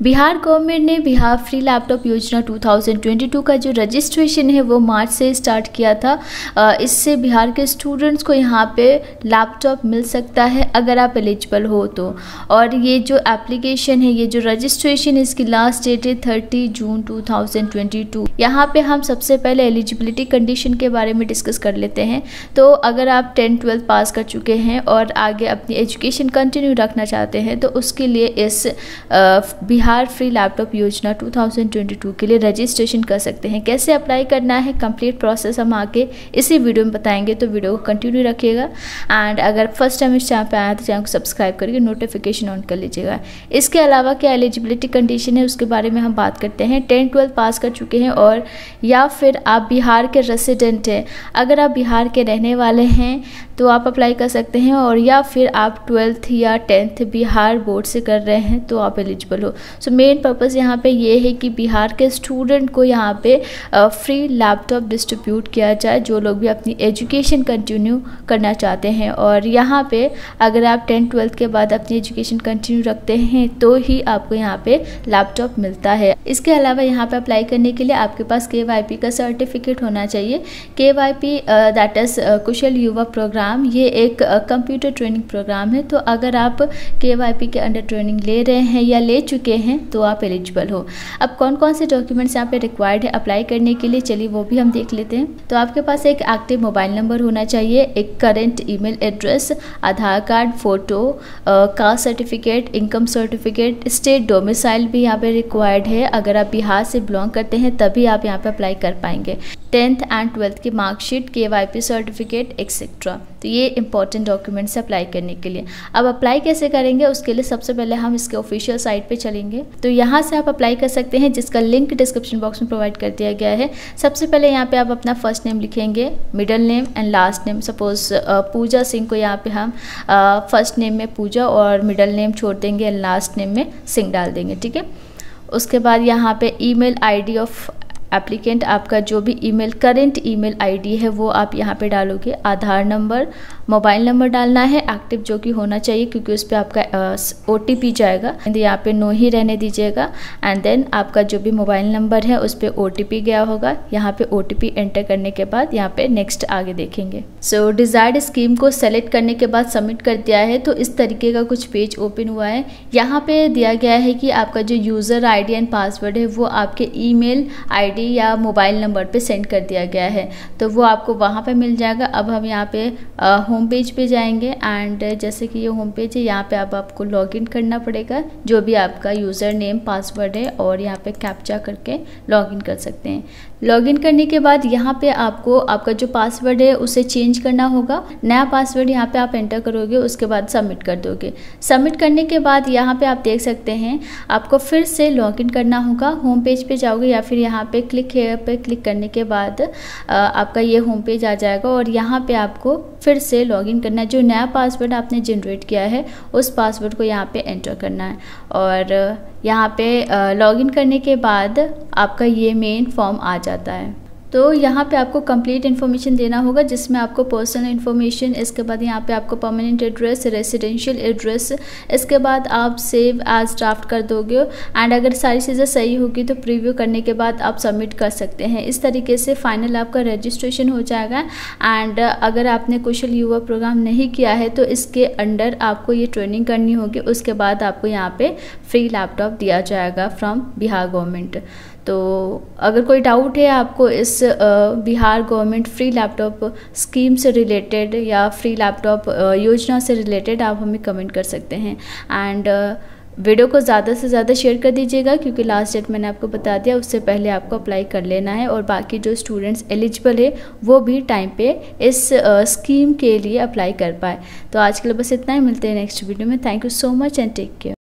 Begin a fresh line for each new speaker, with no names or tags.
Bihar government ने Bihar free laptop योजना 2022 का जो रजिस्ट्रेशन है, वो मार्च से स्टार्ट किया था। इससे बिहार के स्टूडेंट्स को यहाँ पे लैपटॉप मिल सकता है अगर आप एलिजिबल हो तो। और ये जो एप्लीकेशन है, ये जो रजिस्ट्रेशन है, इसकी लास्ट डेट है 30 जून 2022 यहाँ पे हम सबसे पहले एलिजिबिलिटी कंडीशन के बारे में डिस्कस कर लेते हैं। तो अगर आप टेंथ ट्वेल्थ पास कर चुके हैं और आगे अपनी एजुकेशन कंटिन्यू रखना चाहते हैं तो उसके लिए इस बिहार बिहार फ्री लैपटॉप योजना 2022 के लिए रजिस्ट्रेशन कर सकते हैं। कैसे अप्लाई करना है? कंप्लीट प्रोसेस हम आके इसी वीडियो में बताएँगे तो वीडियो को कंटिन्यू रखिएगा। एंड अगर फ़र्स्ट टाइम इस चैनल पर आया तो चैनल को सब्सक्राइब करके नोटिफिकेशन ऑन कर लीजिएगा। इसके अलावा क्या एलिजिबिलिटी कंडीशन है, उसके बारे में हम बात करते हैं। टेंथ ट्वेल्थ पास कर चुके हैं और या फिर आप बिहार के रेसिडेंट हैं। अगर आप बिहार के रहने वाले हैं तो आप अप्लाई कर सकते हैं और या फिर आप ट्वेल्थ या टेंथ बिहार बोर्ड से कर रहे हैं तो आप एलिजिबल हो। सो मेन पर्पज़ यहाँ पे ये है कि बिहार के स्टूडेंट को यहाँ पे फ्री लैपटॉप डिस्ट्रीब्यूट किया जाए, जो लोग भी अपनी एजुकेशन कंटिन्यू करना चाहते हैं। और यहाँ पे अगर आप टेंथ ट्वेल्थ के बाद अपनी एजुकेशन कंटिन्यू रखते हैं तो ही आपको यहाँ पे लैपटॉप मिलता है। इसके अलावा यहाँ पे अप्लाई करने के लिए आपके पास के का सर्टिफिकेट होना चाहिए। K Y P that is Kushal Yuva program ये एक कंप्यूटर ट्रेनिंग प्रोग्राम है। तो अगर आप के के अंडर ट्रेनिंग ले रहे हैं या ले चुके हैं तो आप एलिजिबल हो। अब कौन कौन से डॉक्यूमेंट्स यहाँ पे रिक्वायर्ड है अप्लाई करने के लिए, चलिए वो भी हम देख लेते हैं। तो आपके पास एक एक्टिव मोबाइल नंबर होना चाहिए, एक current email address Aadhaar card photo caste certificate income certificate state domicile भी यहाँ पे रिक्वायर्ड है। अगर आप बिहार से बिलोंग करते हैं, तभी आप यहाँ पे अप्लाई कर पाएँगे। टेंथ एंड ट्वेल्थ की marksheet K Y P certificate etcetera तो ये इंपॉर्टेंट डॉक्यूमेंट्स अप्लाई करने के लिए। अब अप्लाई कैसे करेंगे? उसके लिए सबसे पहले हम इसके ऑफिशियल साइट पे चलेंगे। तो यहाँ से आप अप्लाई कर सकते हैं, जिसका लिंक डिस्क्रिप्शन बॉक्स में प्रोवाइड कर दिया गया है। सबसे पहले यहाँ पे आप अपना फ़र्स्ट नेम लिखेंगे middle name and last name suppose Pooja Singh को यहाँ पे हम फ़र्स्ट नेम में पूजा और मिडल नेम छोड़ देंगे एंड लास्ट नेम में सिंह डाल देंगे, ठीक है? उसके बाद यहाँ पे ईमेल आईडी ऑफ़ एप्लीकेंट आपका जो भी ईमेल करेंट ईमेल आईडी है, वो आप यहाँ पे डालोगे, आधार नंबर मोबाइल नंबर डालना है, एक्टिव जो कि होना चाहिए क्योंकि उस पर आपका ओ टी जाएगा। एंड यहाँ पे नो ही रहने दीजिएगा। एंड देन आपका जो भी मोबाइल नंबर है, उस पर OTP गया होगा। यहाँ पे ओ एंटर करने के बाद यहाँ पे नेक्स्ट आगे देखेंगे। सो डिज़ायर्ड स्कीम को सेलेक्ट करने के बाद सबमिट कर दिया है तो इस तरीके का कुछ पेज ओपन हुआ है। यहाँ पे दिया गया है कि आपका जो यूज़र आईडी एंड पासवर्ड है, वो आपके आईडी आईडी या मोबाइल नंबर पे सेंड कर दिया गया है। तो वो आपको वहाँ पे मिल जाएगा। अब हम यहाँ पे होम पेज पे जाएँगे एंड जैसे कि ये होम पेज है, यहाँ पे अब आपको लॉगिन करना पड़ेगा, जो भी आपका यूज़र नेम पासवर्ड है और यहाँ पे कैप्चा करके लॉगिन कर सकते हैं। लॉगिन करने के बाद यहाँ पे आपको, आपका जो पासवर्ड है, उसे चेंज करना होगा। नया पासवर्ड यहाँ पे आप एंटर करोगे, उसके बाद सबमिट कर दोगे। सबमिट करने के बाद यहाँ पे आप देख सकते हैं, आपको फिर से लॉगिन करना होगा। होम पेज पे जाओगे या फिर यहाँ पे क्लिक पे क्लिक करने के बाद आपका ये होम पेज आ जाएगा और यहाँ पे आपको फिर से लॉगिन करना है। जो नया पासवर्ड आपने जनरेट किया है, उस पासवर्ड को यहाँ पे एंटर करना है। और, यहाँ पे लॉगिन करने के बाद आपका ये मेन फॉर्म आ जाता है। तो यहाँ पे आपको कंप्लीट इन्फॉर्मेशन देना होगा, जिसमें आपको पर्सनल इन्फॉर्मेशन इसके बाद यहाँ पे आपको परमानेंट एड्रेस रेसिडेंशियल एड्रेस इसके बाद आप सेव एज ड्राफ्ट कर दोगे एंड अगर सारी चीज़ें सही होगी तो प्रीव्यू करने के बाद आप सबमिट कर सकते हैं। इस तरीके से फाइनल आपका रजिस्ट्रेशन हो जाएगा एंड अगर आपने कुशल युवा प्रोग्राम नहीं किया है तो इसके अंडर आपको ये ट्रेनिंग करनी होगी, उसके बाद आपको यहाँ पर फ्री लैपटॉप दिया जाएगा फ्रॉम बिहार गवर्नमेंट तो अगर कोई डाउट है आपको इस Bihar government free laptop scheme से रिलेटेड या फ्री लैपटॉप योजना से रिलेटेड आप हमें कमेंट कर सकते हैं। एंड वीडियो को ज़्यादा से ज़्यादा शेयर कर दीजिएगा क्योंकि लास्ट डेट मैंने आपको बता दिया, उससे पहले आपको अप्लाई कर लेना है और बाकी जो स्टूडेंट्स एलिजिबल है, वो भी टाइम पे इस स्कीम के लिए अप्लाई कर पाए। तो आज के लिए बस इतना ही, मिलते हैं नेक्स्ट वीडियो में। Thank you so much and take care